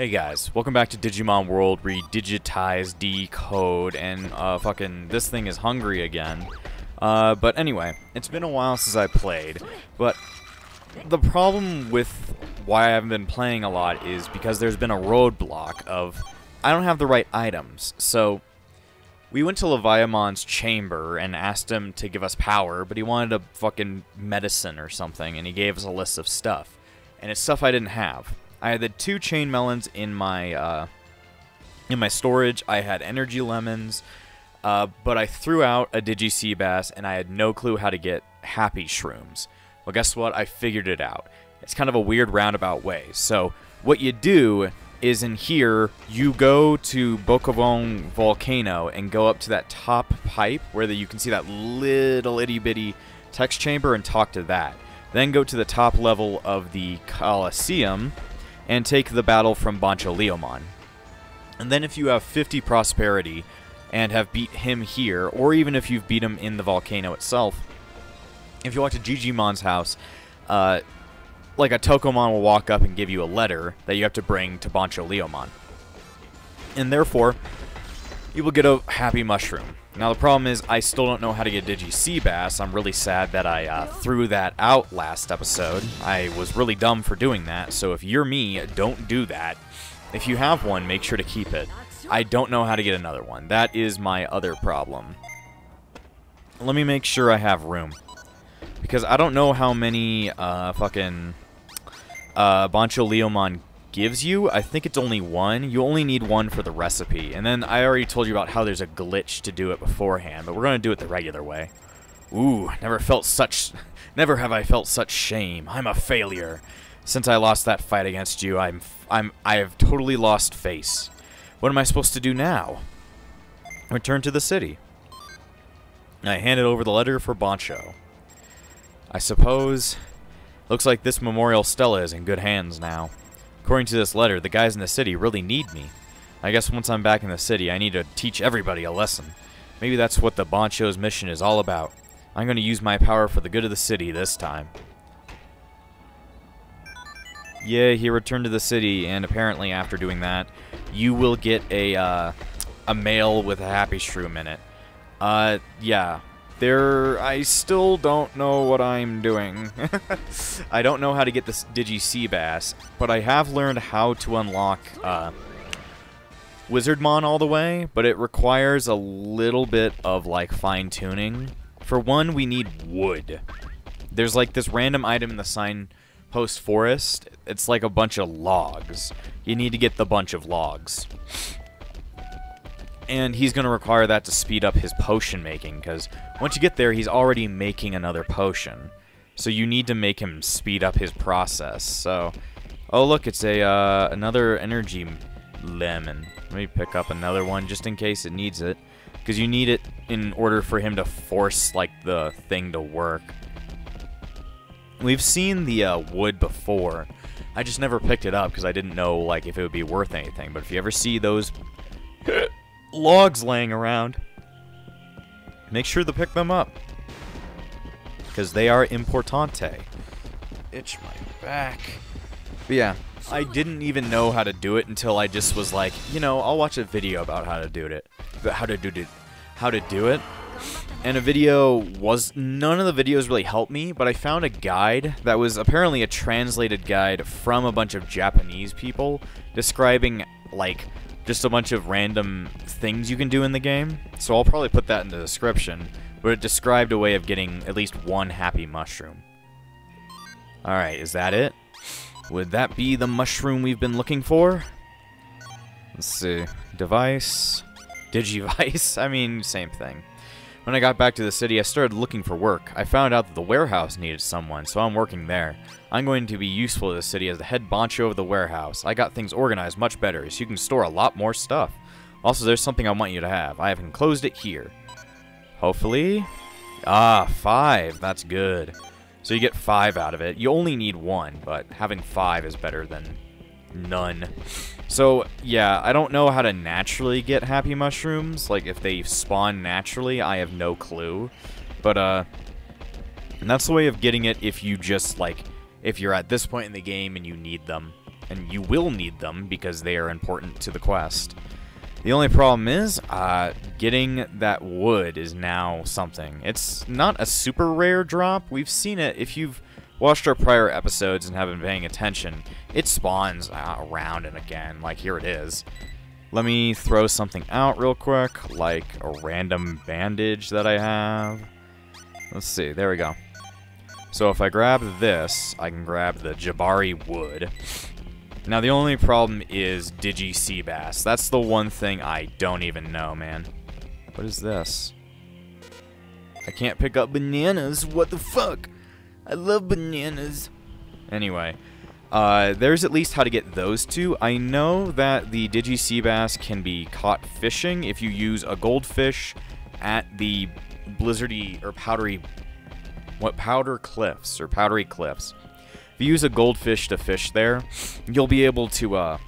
Hey guys, welcome back to Digimon World Redigitize Decode, and uh, fucking this thing is hungry again. Uh, but anyway, it's been a while since I played, but the problem with why I haven't been playing a lot is because there's been a roadblock of I don't have the right items. So we went to Leviamon's chamber and asked him to give us power, but he wanted a fucking medicine or something, and he gave us a list of stuff. And it's stuff I didn't have. I had the two chain melons in my uh, in my storage. I had energy lemons, uh, but I threw out a Digi Sea Bass, and I had no clue how to get happy shrooms. Well, guess what? I figured it out. It's kind of a weird roundabout way. So what you do is in here, you go to Bokoblong Volcano and go up to that top pipe where the, you can see that little itty bitty text chamber and talk to that. Then go to the top level of the Coliseum and take the battle from Bancho Leomon. And then if you have 50 prosperity and have beat him here, or even if you've beat him in the volcano itself, if you walk to Jijimon's house, uh, like a Tokomon will walk up and give you a letter that you have to bring to Bancho Leomon. And therefore, you will get a happy mushroom. Now the problem is I still don't know how to get Digi Sea Bass. I'm really sad that I uh, threw that out last episode. I was really dumb for doing that, so if you're me, don't do that. If you have one, make sure to keep it. I don't know how to get another one. That is my other problem. Let me make sure I have room. Because I don't know how many uh, fucking uh, Bancho Leomon gives you. I think it's only one. You only need one for the recipe. And then I already told you about how there's a glitch to do it beforehand, but we're going to do it the regular way. Ooh, never felt such... Never have I felt such shame. I'm a failure. Since I lost that fight against you, I'm... I'm... I have totally lost face. What am I supposed to do now? Return to the city. I handed over the letter for Bancho. I suppose... Looks like this memorial stela is in good hands now. According to this letter, the guys in the city really need me. I guess once I'm back in the city, I need to teach everybody a lesson. Maybe that's what the Bancho's mission is all about. I'm going to use my power for the good of the city this time. Yeah, he returned to the city, and apparently after doing that, you will get a, uh, a mail with a happy shroom in it. Uh, yeah. There, I still don't know what I'm doing. I don't know how to get this Digi Sea Bass, but I have learned how to unlock uh, Wizardmon all the way, but it requires a little bit of like fine-tuning. For one, we need wood. There's like this random item in the signpost forest. It's like a bunch of logs. You need to get the bunch of logs and he's going to require that to speed up his potion making, because once you get there, he's already making another potion. So you need to make him speed up his process. So, oh look, it's a uh, another energy lemon. Let me pick up another one just in case it needs it, because you need it in order for him to force like the thing to work. We've seen the uh, wood before. I just never picked it up because I didn't know like if it would be worth anything. But if you ever see those logs laying around, make sure to pick them up. Because they are importante. Itch my back. But yeah, I didn't even know how to do it until I just was like, you know, I'll watch a video about how to do it. But How to do it. How to do it. And a video was none of the videos really helped me, but I found a guide that was apparently a translated guide from a bunch of Japanese people describing like just a bunch of random things you can do in the game. So I'll probably put that in the description, but it described a way of getting at least one happy mushroom. Alright, is that it? Would that be the mushroom we've been looking for? Let's see. Device. Digivice? I mean, same thing. When I got back to the city, I started looking for work. I found out that the warehouse needed someone, so I'm working there. I'm going to be useful to the city as the head bancho of the warehouse. I got things organized much better, so you can store a lot more stuff. Also, there's something I want you to have. I have enclosed it here. Hopefully? Ah, five. That's good. So you get five out of it. You only need one, but having five is better than none. So, yeah, I don't know how to naturally get happy mushrooms. Like, if they spawn naturally, I have no clue. But, uh, And that's the way of getting it if you just, like, if you're at this point in the game and you need them. and you will need them because they are important to the quest. The only problem is, uh, getting that wood is now something. It's not a super rare drop. We've seen it. If you've watched our prior episodes and have been paying attention, it spawns uh, around and again. Like, here it is. Let me throw something out real quick, like a random bandage that I have. Let's see, there we go. So if I grab this, I can grab the Jabari wood. Now the only problem is Digi Seabass. That's the one thing I don't even know, man. What is this? I can't pick up bananas. What the fuck? I love bananas. Anyway, uh, there's at least how to get those two. I know that the Digi Sea Bass can be caught fishing if you use a goldfish at the blizzardy or powdery what powder cliffs or powdery cliffs If you use a goldfish to fish there, you'll be able to, uh,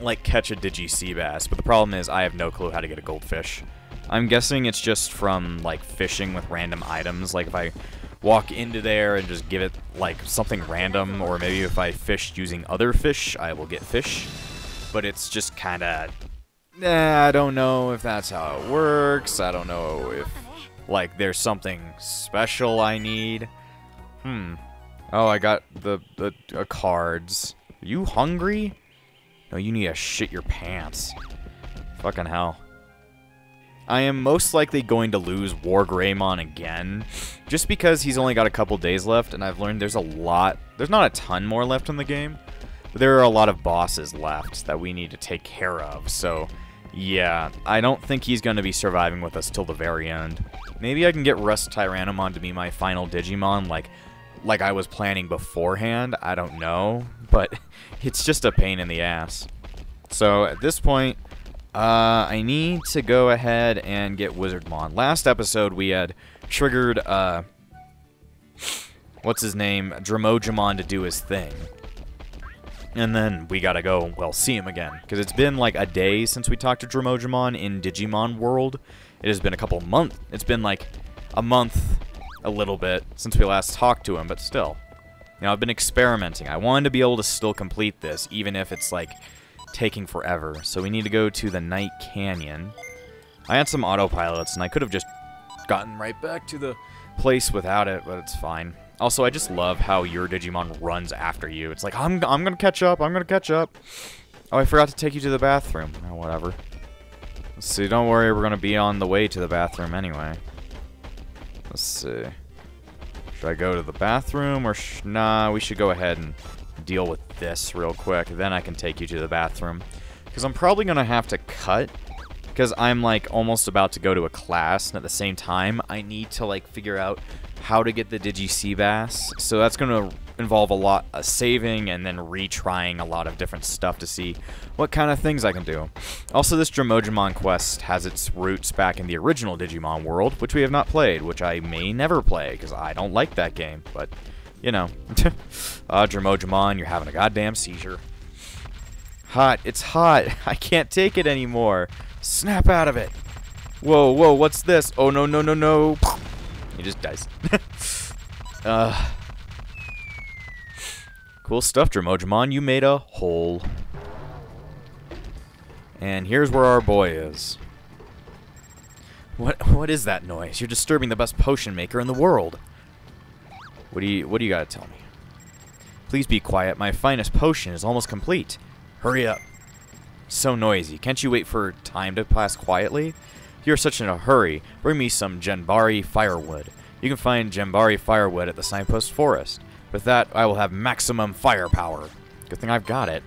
like, catch a digi sea bass. But the problem is, I have no clue how to get a goldfish. I'm guessing it's just from, like, fishing with random items. Like, if I walk into there and just give it, like, something random, or maybe if I fish using other fish, I will get fish. But it's just kind of... Nah, I don't know if that's how it works. I don't know if, like, there's something special I need. Hmm. Oh, I got the, the uh, cards. Are you hungry? No, you need to shit your pants. Fucking hell. I am most likely going to lose War Greymon again, just because he's only got a couple days left, and I've learned there's a lot, there's not a ton more left in the game, but there are a lot of bosses left that we need to take care of, so yeah, I don't think he's going to be surviving with us till the very end. Maybe I can get Rust Tyrannomon to be my final Digimon, like, like I was planning beforehand. I don't know, but it's just a pain in the ass. So at this point, uh, I need to go ahead and get Wizardmon. Last episode, we had triggered, uh, what's his name, Drimogemon to do his thing. And then we gotta go, well, see him again. Because it's been like a day since we talked to Drimogemon in Digimon World. It has been a couple months. It's been like a month a little bit since we last talked to him, but still. You know, I've been experimenting. I wanted to be able to still complete this, even if it's, like, taking forever. So we need to go to the Night Canyon. I had some autopilots, and I could have just gotten right back to the place without it, but it's fine. Also, I just love how your Digimon runs after you. It's like, I'm, I'm gonna catch up, I'm gonna catch up. Oh, I forgot to take you to the bathroom. Oh, whatever. Let's see, don't worry, we're gonna be on the way to the bathroom anyway. Let's see. Should I go to the bathroom or nah, we should go ahead and deal with this real quick. Then I can take you to the bathroom. Because I'm probably going to have to cut because I'm like almost about to go to a class and at the same time I need to like figure out how to get the Digi Seabass. So that's going to involve a lot of saving and then retrying a lot of different stuff to see what kind of things I can do. Also, this Drimogemon quest has its roots back in the original Digimon world, which we have not played, which I may never play because I don't like that game, but you know. uh, Drimogemon, you're having a goddamn seizure. Hot, it's hot. I can't take it anymore. Snap out of it. Whoa, whoa, what's this? Oh, no, no, no, no. He just dies. uh, cool stuff, Drimogemon. You made a hole. And here's where our boy is. What what is that noise? You're disturbing the best potion maker in the world. What do you what do you got to tell me? Please be quiet. My finest potion is almost complete. Hurry up. So noisy. Can't you wait for time to pass quietly? You're such in a hurry, bring me some Janbari firewood. You can find Janbari firewood at the Signpost Forest. With that, I will have maximum firepower. Good thing I've got it.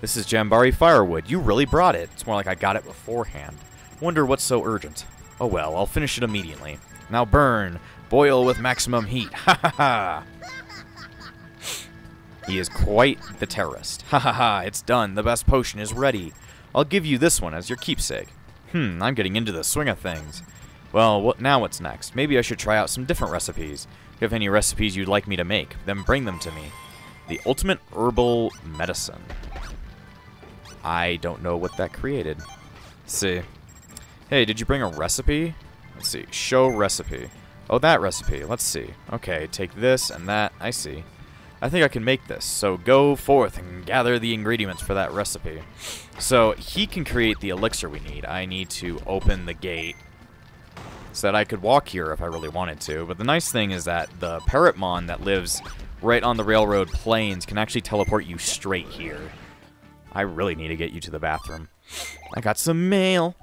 This is Janbari firewood. You really brought it. It's more like I got it beforehand. Wonder what's so urgent. Oh well, I'll finish it immediately. Now burn. Boil with maximum heat. Ha ha ha. He is quite the terrorist. Ha ha ha, it's done. The best potion is ready. I'll give you this one as your keepsake. Hmm, I'm getting into the swing of things. Well, what, now what's next? Maybe I should try out some different recipes. If you have any recipes you'd like me to make, then bring them to me. The ultimate herbal medicine. I don't know what that created. Let's see. Hey, did you bring a recipe? Let's see. Show recipe. Oh, that recipe. Let's see. Okay, take this and that. I see. I think I can make this. So go forth and gather the ingredients for that recipe. So he can create the elixir we need. I need to open the gate so that I could walk here if I really wanted to. But the nice thing is that the Parrotmon that lives right on the railroad plains can actually teleport you straight here. I really need to get you to the bathroom. I got some mail.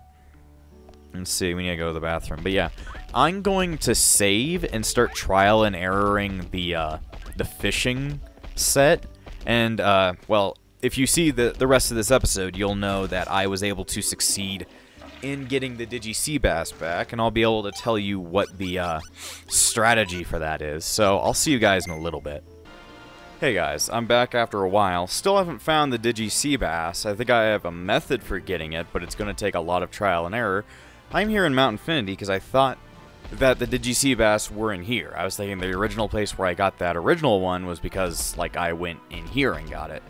Let's see, we need to go to the bathroom. But yeah, I'm going to save and start trial and erroring the uh, the fishing set. And, uh, well, if you see the, the rest of this episode, you'll know that I was able to succeed in getting the Digi Sea Bass back, and I'll be able to tell you what the uh, strategy for that is. So I'll see you guys in a little bit. Hey guys, I'm back after a while. Still haven't found the Digi Sea Bass. I think I have a method for getting it, but it's going to take a lot of trial and error. I'm here in Mount Infinity because I thought that the Sea Bass were in here. I was thinking the original place where I got that original one was because, like, I went in here and got it.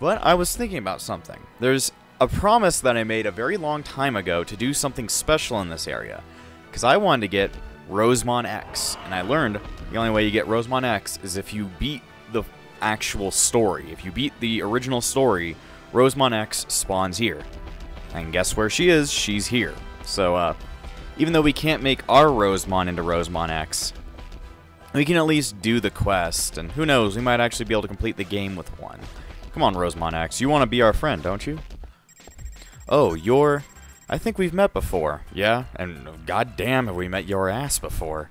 But I was thinking about something. There's a promise that I made a very long time ago to do something special in this area. Because I wanted to get Rosemon X, and I learned the only way you get Rosemon X is if you beat the actual story. If you beat the original story, Rosemon X spawns here. And guess where she is? She's here. So, uh, even though we can't make our Rosemon into Rosemon X, we can at least do the quest, and who knows, we might actually be able to complete the game with one. Come on, Rosemon X, you want to be our friend, don't you? Oh, you're... I think we've met before. Yeah, and goddamn have we met your ass before.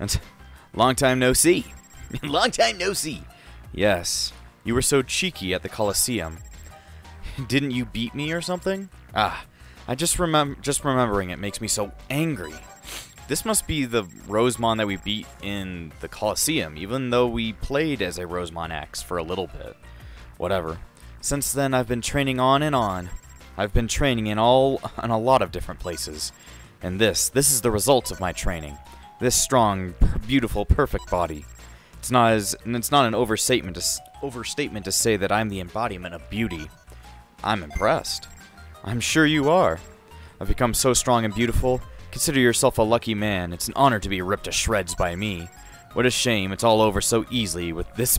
And long time no see. long time no see. Yes, you were so cheeky at the Colosseum. Didn't you beat me or something? Ah, I just remember just remembering it makes me so angry. This must be the Rosemon that we beat in the Colosseum, even though we played as a Rosemon X for a little bit. Whatever. Since then, I've been training on and on. I've been training in all in a lot of different places. And this, this is the result of my training. This strong, beautiful, perfect body. It's not as and it's not an overstatement to overstatement to say that I'm the embodiment of beauty. I'm impressed. I'm sure you are. I've become so strong and beautiful. Consider yourself a lucky man. It's an honor to be ripped to shreds by me. What a shame it's all over so easily with this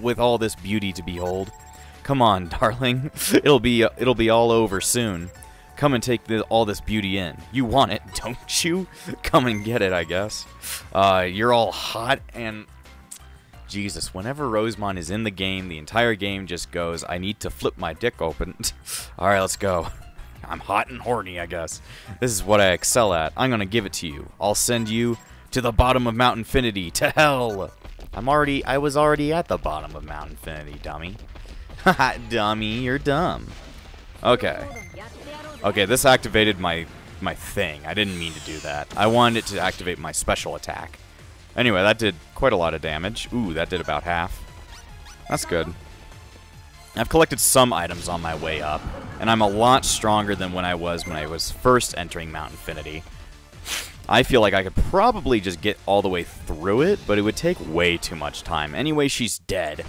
with all this beauty to behold. Come on, darling. it'll be it'll be all over soon. Come and take all this beauty in. You want it, don't you? Come and get it, I guess. Uh, you're all hot and... Jesus, whenever Rosemon is in the game, the entire game just goes, I need to flip my dick open. Alright, let's go. I'm hot and horny, I guess. This is what I excel at. I'm gonna give it to you. I'll send you to the bottom of Mount Infinity. To hell! I'm already, I was already at the bottom of Mount Infinity, dummy. Haha, dummy, you're dumb. Okay. Okay, this activated my my thing. I didn't mean to do that. I wanted it to activate my special attack. Anyway, that did quite a lot of damage. Ooh, that did about half. That's good. I've collected some items on my way up, and I'm a lot stronger than when I was when I was first entering Mount Infinity. I feel like I could probably just get all the way through it, but it would take way too much time. Anyway, she's dead.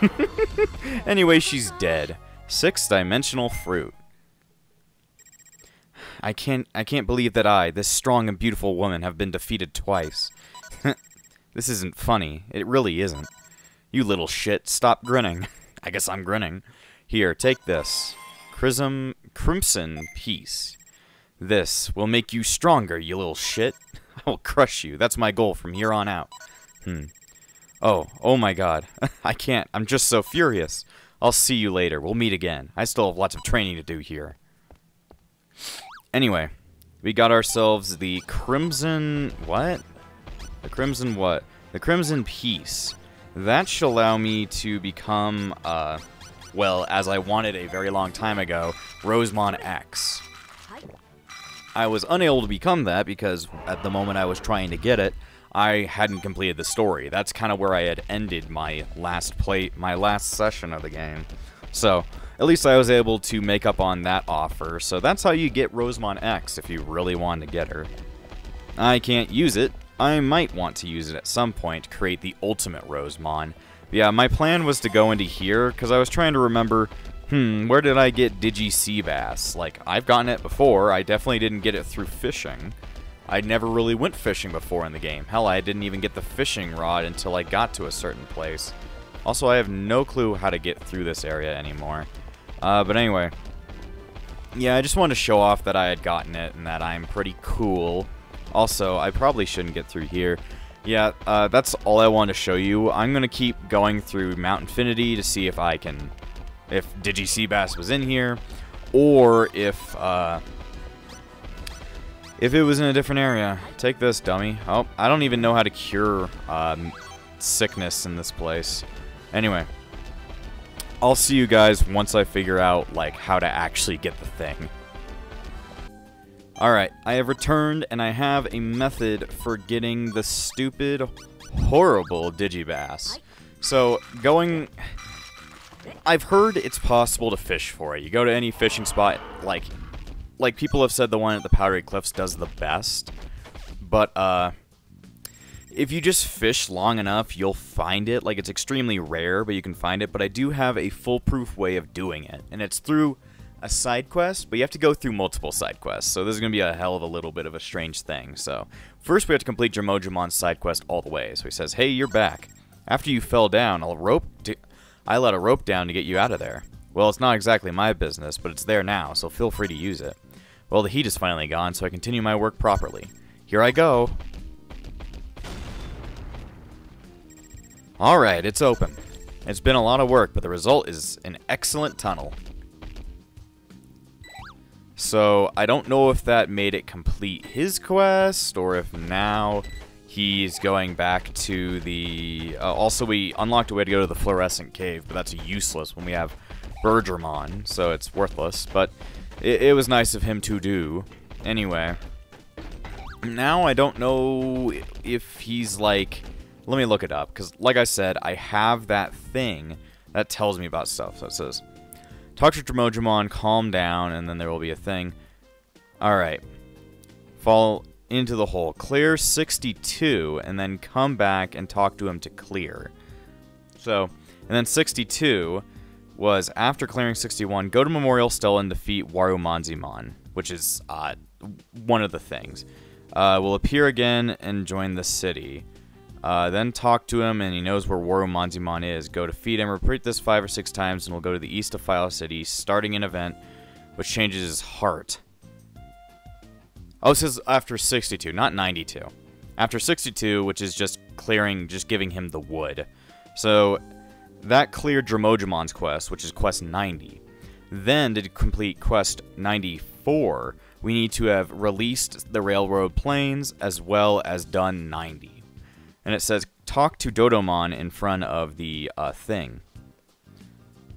anyway, she's dead. Six-dimensional fruit. I can't I can't believe that I, this strong and beautiful woman, have been defeated twice. this isn't funny. It really isn't. You little shit, stop grinning. I guess I'm grinning. Here, take this. Chrism Crimson Piece. This will make you stronger, you little shit. I will crush you. That's my goal from here on out. Hmm. Oh, oh my god. I can't. I'm just so furious. I'll see you later. We'll meet again. I still have lots of training to do here. Anyway, we got ourselves the Crimson... What? The Crimson what? The Crimson Piece. That should allow me to become, uh, well, as I wanted a very long time ago, Rosemon X. I was unable to become that because at the moment I was trying to get it, I hadn't completed the story. That's kind of where I had ended my last play, my last session of the game. So, at least I was able to make up on that offer. So that's how you get Rosemon X if you really want to get her. I can't use it. I might want to use it at some point to create the ultimate Rosemon. Yeah, my plan was to go into here because I was trying to remember, hmm, where did I get Digi Sea Bass? Like, I've gotten it before. I definitely didn't get it through fishing. I never really went fishing before in the game. Hell, I didn't even get the fishing rod until I got to a certain place. Also, I have no clue how to get through this area anymore. Uh, but anyway, yeah, I just wanted to show off that I had gotten it and that I'm pretty cool. Also, I probably shouldn't get through here. Yeah, uh, that's all I wanted to show you. I'm going to keep going through Mount Infinity to see if I can... If Digi Seabass was in here, or if, uh... If it was in a different area. Take this, dummy. Oh, I don't even know how to cure, um, sickness in this place. Anyway. I'll see you guys once I figure out, like, how to actually get the thing. Alright, I have returned, and I have a method for getting the stupid, horrible Digibass. So, going... I've heard it's possible to fish for it. You go to any fishing spot, like... Like, people have said the one at the Powdery Cliffs does the best. But, uh if you just fish long enough, you'll find it. Like, it's extremely rare, but you can find it. But I do have a foolproof way of doing it, and it's through a side quest, but you have to go through multiple side quests. So this is going to be a hell of a little bit of a strange thing. So first we have to complete Drimogemon's side quest all the way. So he says, hey, you're back. After you fell down, I'll rope I let a rope down to get you out of there. Well, it's not exactly my business, but it's there now, so feel free to use it. Well, the heat is finally gone, so I continue my work properly. Here I go. Alright, it's open. It's been a lot of work, but the result is an excellent tunnel. So, I don't know if that made it complete his quest, or if now he's going back to the... Uh, also, we unlocked a way to go to the fluorescent cave, but that's useless when we have Birdramon, so it's worthless. But it, it was nice of him to do. Anyway. Now I don't know if he's, like let me look it up, because like I said, I have that thing that tells me about stuff. So it says, talk to Drimogemon, calm down, and then there will be a thing. Alright. Fall into the hole. Clear 62, and then come back and talk to him to clear. So, and then 62 was after clearing 61, go to Memorial Stela and defeat WaruMonzaemon, which is uh, one of the things. Uh, will appear again and join the city. Uh, then talk to him, and he knows where Waru WaruMonzaemon is. Go to feed him. Repeat this five or six times, and we'll go to the east of File City, starting an event which changes his heart. Oh, says after 62, not 92. After 62, which is just clearing, just giving him the wood. So, that cleared Drimogemon's quest, which is quest 90. Then, to complete quest 94, we need to have released the railroad plains as well as done 90 and it says talk to Dodomon in front of the uh, thing.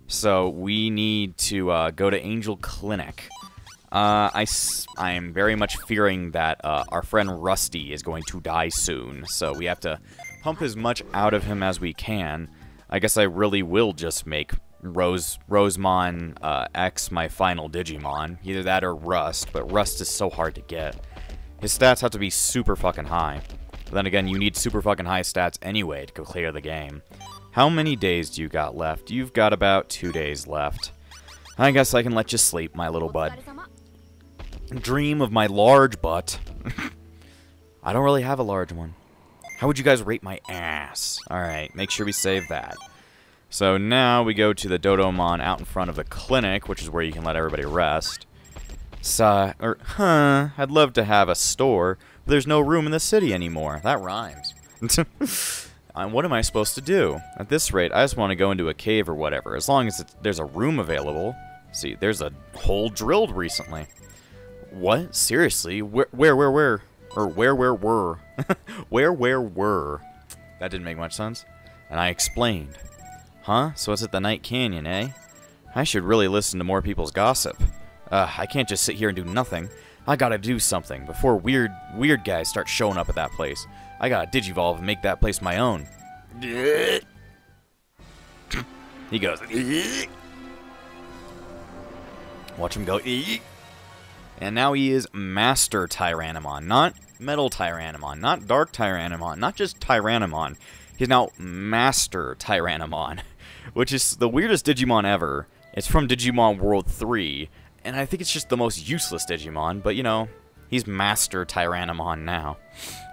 So we need to uh, go to Angel Clinic. Uh, I, I am very much fearing that uh, our friend Rusty is going to die soon, so we have to pump as much out of him as we can. I guess I really will just make Rose Rosemon uh, X my final Digimon. Either that or Rust, but Rust is so hard to get. His stats have to be super fucking high. But then again, you need super fucking high stats anyway to clear the game. How many days do you got left? You've got about two days left. I guess I can let you sleep, my little bud. Dream of my large butt. I don't really have a large one. How would you guys rate my ass? Alright, make sure we save that. So now we go to the Dodomon out in front of the clinic, which is where you can let everybody rest. So, or, er, huh, I'd love to have a store, there's no room in the city anymore. That rhymes. what am I supposed to do? At this rate, I just want to go into a cave or whatever, as long as there's a room available. See, there's a hole drilled recently. What? Seriously? Where, where, where, where? Or where, where, were? where, where, were? That didn't make much sense. And I explained. Huh? So it's at the Night Canyon, eh? I should really listen to more people's gossip. Uh, I can't just sit here and do nothing. I gotta do something before weird, weird guys start showing up at that place. I gotta digivolve and make that place my own. he goes. Watch him go. And now he is Master Tyrannomon, not Metal Tyrannomon, not Dark Tyrannomon, not just Tyrannomon. He's now Master Tyrannomon, which is the weirdest Digimon ever. It's from Digimon World 3, and I think it's just the most useless Digimon, but you know, He's Master Tyrannomon now.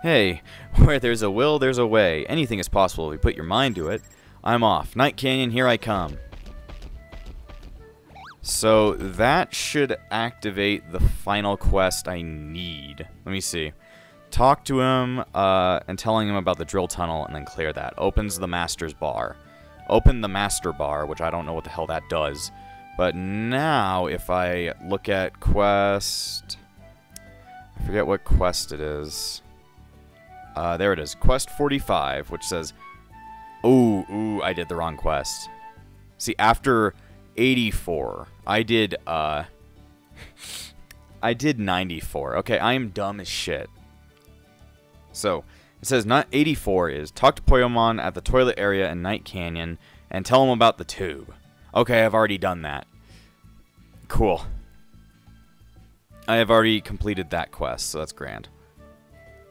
Hey, where there's a will, there's a way. Anything is possible if you put your mind to it. I'm off. Night Canyon, here I come. So that should activate the final quest I need. Let me see. Talk to him uh, and telling him about the drill tunnel and then clear that. Opens the master's bar. Open the master bar, which I don't know what the hell that does. But now, if I look at quest... I forget what quest it is. Uh, there it is. Quest 45, which says... Ooh, ooh, I did the wrong quest. See, after 84, I did, uh... I did 94. Okay, I am dumb as shit. So, it says not 84 is talk to Poyomon at the toilet area in Night Canyon and tell him about the tube. Okay, I've already done that. Cool. I have already completed that quest, so that's grand.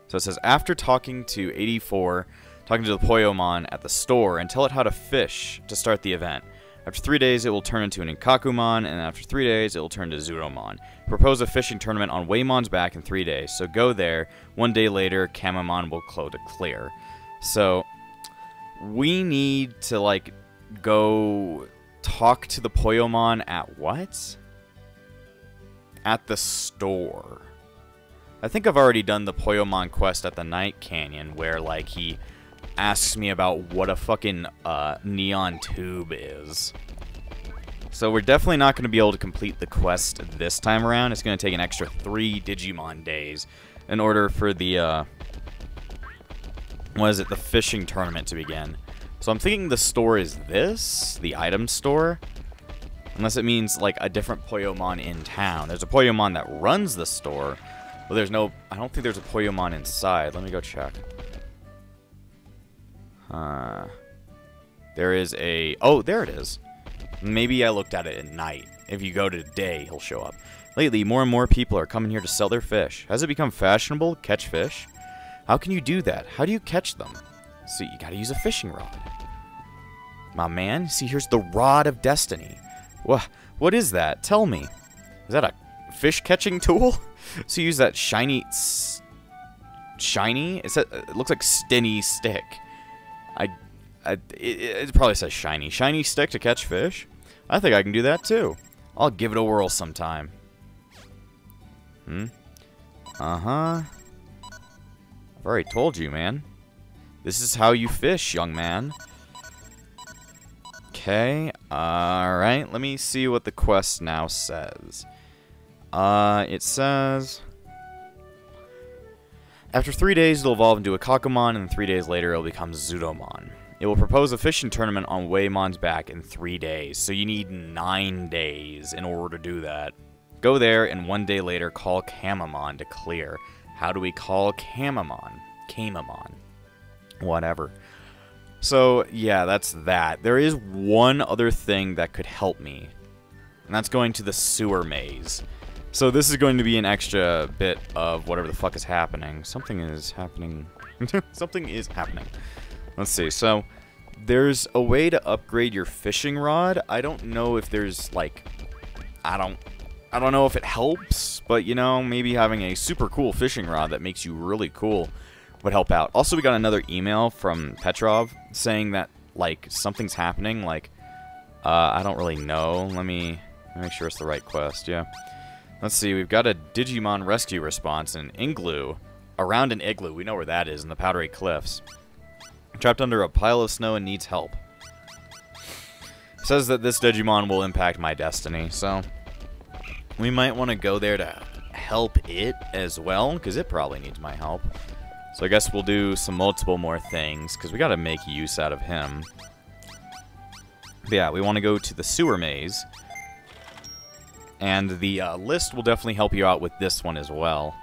So it says, after talking to 84, talking to the Poyomon at the store, and tell it how to fish to start the event. After three days, it will turn into an Ikkakumon, and after three days, it will turn to Zudomon. Propose a fishing tournament on Whamon's back in three days, so go there. One day later, Kamamon will close to clear. So, we need to, like, go talk to the Poyomon at what? At the store. I think I've already done the Poyomon quest at the Night Canyon, where, like, he asks me about what a fucking uh, neon tube is. So we're definitely not going to be able to complete the quest this time around. It's going to take an extra three Digimon days in order for the, uh, what is it, the fishing tournament to begin. So I'm thinking the store is this, the item store. Unless it means, like, a different Poyomon in town. There's a Poyomon that runs the store, but there's no, I don't think there's a Poyomon inside. Let me go check. Uh, there is a... Oh, there it is. Maybe I looked at it at night. If you go to day, he'll show up. Lately, more and more people are coming here to sell their fish. Has it become fashionable catch fish? How can you do that? How do you catch them? See, you gotta use a fishing rod. My man, see, here's the Rod of Destiny. What? What is that? Tell me. Is that a fish catching tool? so you use that shiny... shiny? It's a, it looks like Stinny stick. I, I it, it, probably says shiny. Shiny stick to catch fish? I think I can do that too. I'll give it a whirl sometime. Hmm? Uh-huh. I've already told you, man. This is how you fish, young man. Okay, alright, let me see what the quest now says. Uh, it says... After three days, it'll evolve into a Kakumon, and three days later, it'll become Zudomon. It will propose a fishing tournament on Whamon's back in three days, so you need nine days in order to do that. Go there, and one day later, call Kamamon to clear. How do we call Kamamon? Kamamon. Whatever. So, yeah, that's that. There is one other thing that could help me, and that's going to the sewer maze. So this is going to be an extra bit of whatever the fuck is happening. Something is happening. Something is happening. Let's see. So there's a way to upgrade your fishing rod. I don't know if there's like I don't I don't know if it helps, but you know, maybe having a super cool fishing rod that makes you really cool would help out. Also, we got another email from Petrov saying that like something's happening like uh, I don't really know. Let me make sure it's the right quest. Yeah. Let's see, we've got a Digimon rescue response in Igloo. Around an igloo, we know where that is, in the Powdery Cliffs. Trapped under a pile of snow and needs help. Says that this Digimon will impact my destiny, so... We might want to go there to help it as well, because it probably needs my help. So I guess we'll do some multiple more things, because we got to make use out of him. But yeah, we want to go to the sewer maze and the uh, list will definitely help you out with this one as well.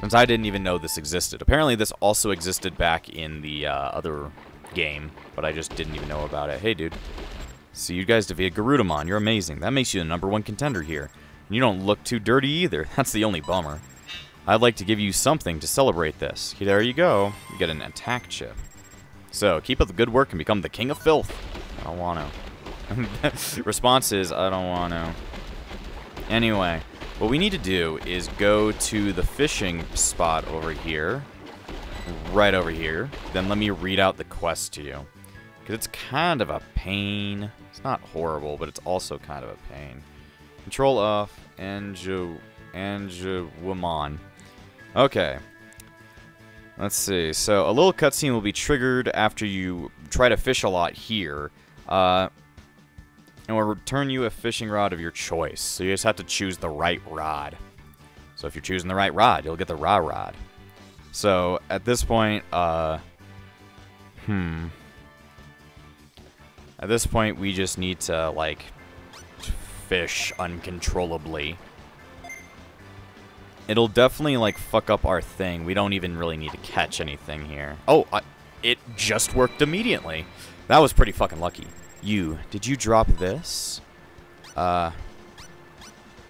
Since I didn't even know this existed. Apparently this also existed back in the uh, other game, but I just didn't even know about it. Hey, dude. See, you guys defeated Garudamon. You're amazing. That makes you the number one contender here. And you don't look too dirty either. That's the only bummer. I'd like to give you something to celebrate this. There you go. You get an attack chip. So, keep up the good work and become the king of filth. I don't want to. Response is, I don't want to. Anyway, What we need to do is go to the fishing spot over here. Right over here. Then let me read out the quest to you. Because it's kind of a pain. It's not horrible, but it's also kind of a pain. Control off. Anju... Anjuwamon. Okay. Let's see. So, a little cutscene will be triggered after you try to fish a lot here. Uh, and will return you a fishing rod of your choice. So you just have to choose the right rod. So if you're choosing the right rod, you'll get the raw rod. So at this point, uh, hmm. At this point, we just need to, like, fish uncontrollably. It'll definitely, like, fuck up our thing. We don't even really need to catch anything here. Oh, I, it just worked immediately. That was pretty fucking lucky. You, did you drop this? Uh,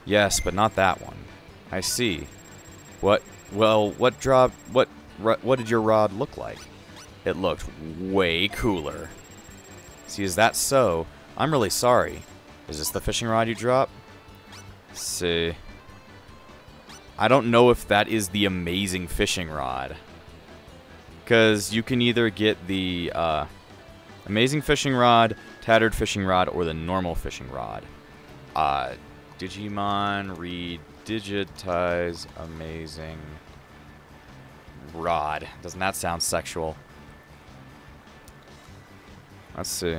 yes, but not that one. I see. What, well, what drop, what, what did your rod look like? It looked way cooler. See, is that so? I'm really sorry. Is this the fishing rod you dropped? See. I don't know if that is the amazing fishing rod. Because you can either get the uh, amazing fishing rod, tattered fishing rod, or the normal fishing rod. Uh, Digimon redigitize amazing rod. Doesn't that sound sexual? Let's see.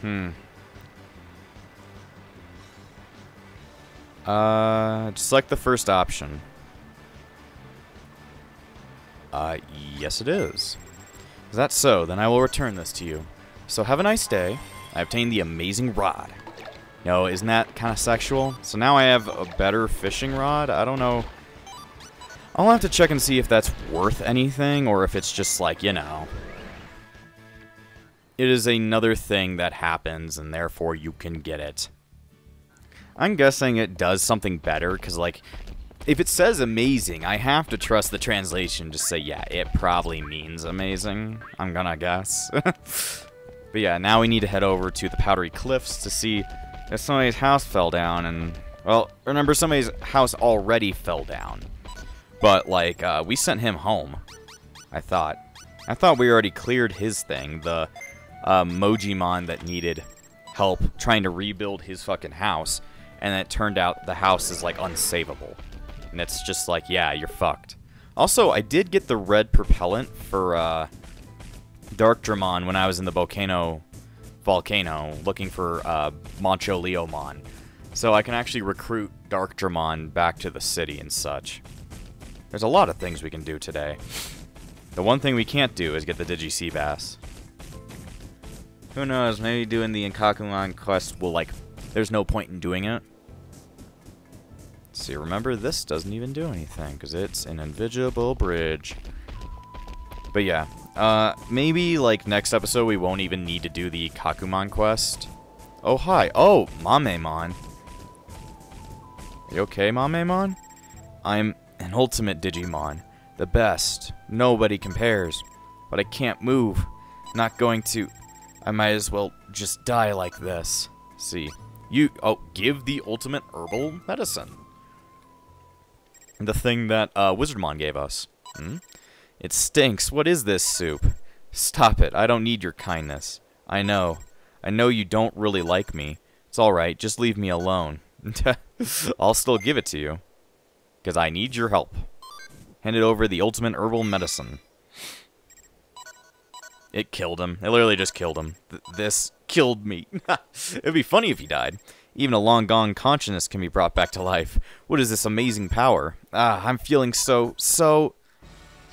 Hmm. Uh, just select the first option. Uh, yes it is. Is that so? Then I will return this to you. So have a nice day. I obtained the amazing rod. No, isn't that kind of sexual? So now I have a better fishing rod? I don't know. I'll have to check and see if that's worth anything, or if it's just like, you know... It is another thing that happens, and therefore you can get it. I'm guessing it does something better, because, like, if it says amazing, I have to trust the translation to say, yeah, it probably means amazing, I'm gonna guess. but yeah, now we need to head over to the Powdery Cliffs to see if somebody's house fell down, and, well, remember, somebody's house already fell down. But, like, uh, we sent him home, I thought. I thought we already cleared his thing, the uh, Mojimon that needed help trying to rebuild his fucking house, and it turned out the house is like unsavable. And it's just like, yeah, you're fucked. Also, I did get the red propellant for uh, Dark Dramon when I was in the volcano volcano looking for uh, Bancho Leomon. So I can actually recruit Dark Dramon back to the city and such. There's a lot of things we can do today. The one thing we can't do is get the Digi Seabass. Who knows, maybe doing the Ikkakumon quest will, like, there's no point in doing it. See, remember, this doesn't even do anything, because it's an invisible bridge. But yeah, uh, maybe, like, next episode we won't even need to do the Kakumon quest. Oh, hi. Oh, Mamemon. You okay, Mamemon? I'm an ultimate Digimon. The best. Nobody compares. But I can't move. Not going to... I might as well just die like this. See. You... Oh, give the ultimate herbal medicine. The thing that uh, Wizardmon gave us. Hmm? It stinks. What is this soup? Stop it. I don't need your kindness. I know. I know you don't really like me. It's alright. Just leave me alone. I'll still give it to you. Because I need your help. Handed over the ultimate herbal medicine. It killed him. It literally just killed him. Th this killed me. It'd be funny if he died. Even a long-gone consciousness can be brought back to life. What is this amazing power? Ah, I'm feeling so, so...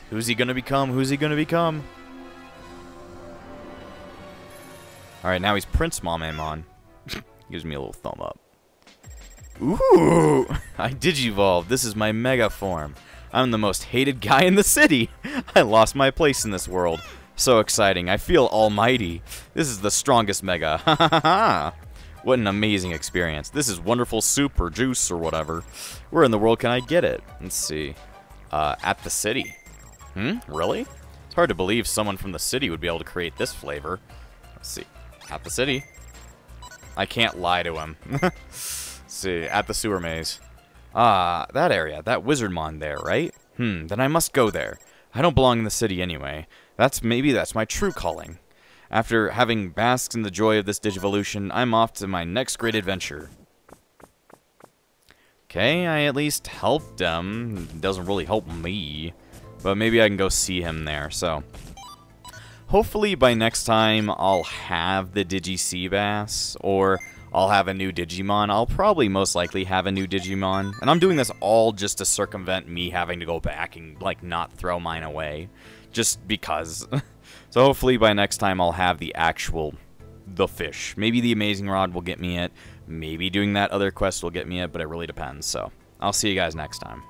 Who's he gonna become? Who's he gonna become? Alright, now he's Prince Mamemon. Gives me a little thumb up. Ooh! I Digivolve. This is my Mega form. I'm the most hated guy in the city. I lost my place in this world. So exciting. I feel almighty. This is the strongest Mega. Ha ha ha What an amazing experience. This is wonderful soup or juice or whatever. Where in the world can I get it? Let's see. Uh, at the city. Hmm? Really? It's hard to believe someone from the city would be able to create this flavor. Let's see. At the city. I can't lie to him. see. At the sewer maze. Ah, that area. That Wizardmon there, right? Hmm, then I must go there. I don't belong in the city anyway. That's maybe that's my true calling. After having basked in the joy of this Digivolution, I'm off to my next great adventure. Okay, I at least helped him. Doesn't really help me. But maybe I can go see him there, so... Hopefully by next time I'll have the Digi Seabass, or I'll have a new Digimon. I'll probably most likely have a new Digimon. And I'm doing this all just to circumvent me having to go back and, like, not throw mine away. Just because. so hopefully by next time I'll have the actual, the fish. Maybe the Amazing Rod will get me it. Maybe doing that other quest will get me it, but it really depends. So I'll see you guys next time.